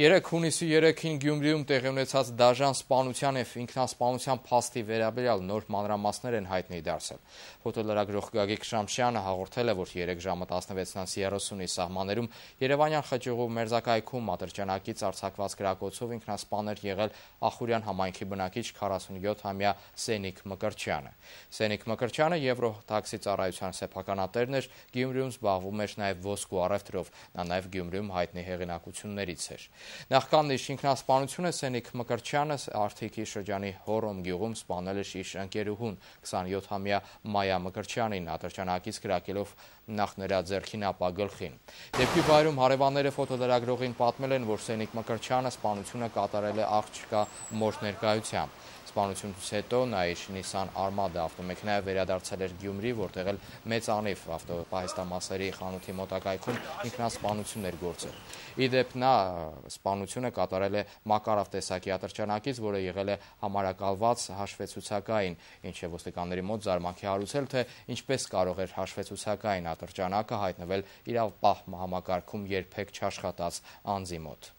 Երեք հունիսի 3-ին Գյումրիում տեղի ունեցած դաժան սպանության եւ ինքնասպանության փաստի վերաբերյալ նոր մանրամասներ են հայտնի դարձել։ Ֆոտոլրագրող Գագիկ Շամշյանը հաղորդել է, որ 3 ժամը 16:30-ի սահմաններում Երևանյան խճուղու մերզակայքում ատրճանակից արձակված գրակոծով ինքնասպան էր եղել Ախուրյան համայնքի բնակիչ 47-ամյա Սենիկ Մկրչյանը։ Սենիկ Մկրչյանը Եվրո տաքսի ծառայության սեփականատերն էր, Գյումրիում զբաղվում էր նաեւ ոսկու առևտրով։ Նա նաեւ Գյումրիում հայտնի հեղինակություններից էր։ Նախքան իր ինքնասպանությունը Սենիկ Մկրչյանը Արթիկի շրջանի Հորոմ գյուղում սպանել էր իր ընկերուհուն 27-ամյա Մայա Մկրչյանին ատրճանակից գրակելով նախ նրա ձեռքին ապա գլխին։ Դեպքի վայրում հարևանները ֆոտոլրագրողին պատմել են, որ Սենիկ Մկրչյանը սպանությունը կատարել է աղջկա մոր ներկայությամբ։ Սպանությունից հետո նա իր Nissan Armada ավտոմեքենայով վերադարձել էր Գյումրի, որտեղ էլ մեծ անիվ ավտոպահեստամասերի խանութի մոտակայքում ինքնասպանություն էր գործել։ Իդեպ նա սպանությունը կատարել է Մակարավ տեսակի ատրճանակից, որը եղել է համարակալված հաշվեցուցակային, ինչը ոստիկանների մոտ զարմանքի հարուցել, թե ինչպես կարող էր հաշվեցուցակային ատրճանակը հայտնվել իրավապահ համակարգում երբեք չաշխատած անձի մոտ։